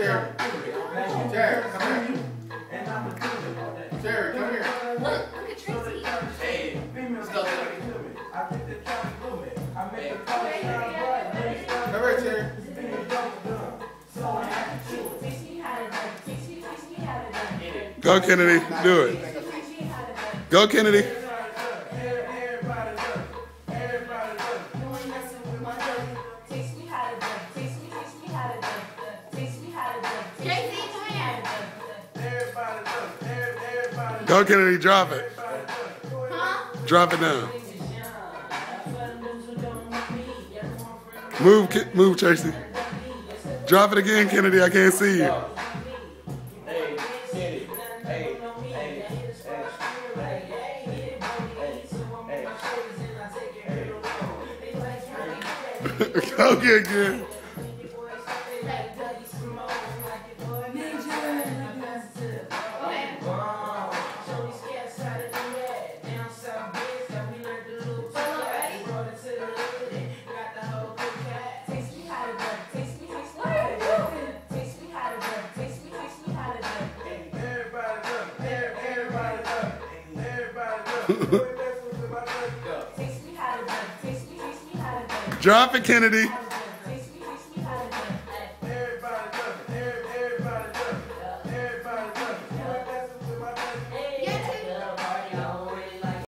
Terry. Terry, come here. Terry, come here. Look, look at Tracy. Hey, female. I think they're to glue me. I make a call sound bright. Come here, Terry. Go Kennedi, do it. Go Kennedi. Go, Kennedi. Drop it. Drop it down. Move, move, Tracy. Drop it again, Kennedi. I can't see you. Go get good. Drop it, Kennedi.